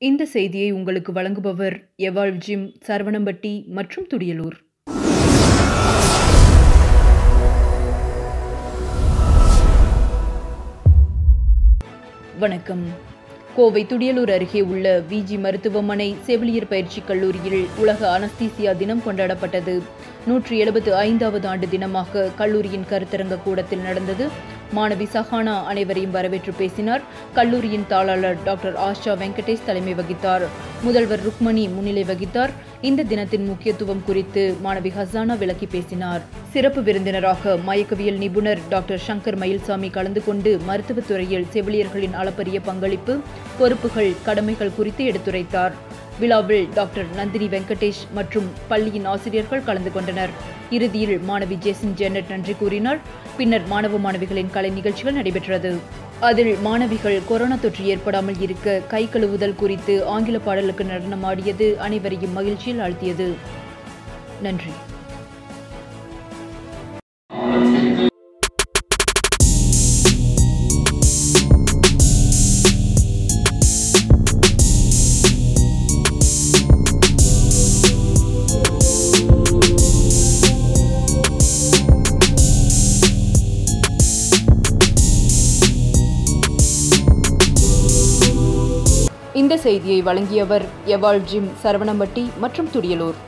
இந்த செய்தியை உங்களுக்கு வழங்குபவர் எவாள் ஜிம் சரவணம்பட்டி மற்றும் துடியலூர். வணக்கம். கோவை துடியலூர் அருகே உள்ள விஜி மருத்துவமனை செவிலியர் பயிற்சி கல்லூரியில் உலக அனஸ்தீசியா தினம் கொண்டாடப்பட்டது. நூற்றி எழுபத்து ஐந்தாவது ஆண்டு தினமாக கல்லூரியின் கருத்தரங்க கூடத்தில் நடந்தது மாணவி சஹானா அனைவரையும் வரவேற்று பேசினார். கல்லூரியின் தாளாளர் டாக்டர் ஆஷா வெங்கடேஷ் தலைமை வகித்தார். முதல்வர் ருக்மணி முன்னிலை வகித்தார். இந்த தினத்தின் முக்கியத்துவம் குறித்து மாணவி ஹசானா விளக்கி பேசினார். சிறப்பு விருந்தினராக மயக்கவியல் நிபுணர் டாக்டர் சங்கர் மயில்சாமி கலந்து கொண்டு மருத்துவத்துறையில் செவிலியர்களின் அளப்பரிய பங்களிப்பு பொறுப்புகள் கடமைகள் குறித்து எடுத்துரைத்தார். விழாவில் டாக்டர் நந்தினி வெங்கடேஷ் மற்றும் பள்ளியின் ஆசிரியர்கள் கலந்து கொண்டனர். இறுதியில் மாணவி ஜேசின் ஜெனட் நன்றி கூறினார். பின்னர் மாணவ மாணவிகளின் கலை நிகழ்ச்சிகள் நடைபெற்றது. அதில் மாணவிகள் கொரோனா தொற்று ஏற்படாமல் இருக்க கை கழுவுதல் குறித்து ஆங்கில பாடலுக்கு நடனமாடியது அனைவரையும் மகிழ்ச்சியில் ஆழ்த்தியது. நன்றி. இந்த செய்தியை வழங்கியவர் எவால் ஜிம் சரவணம்பட்டி மற்றும் துடியலூர்.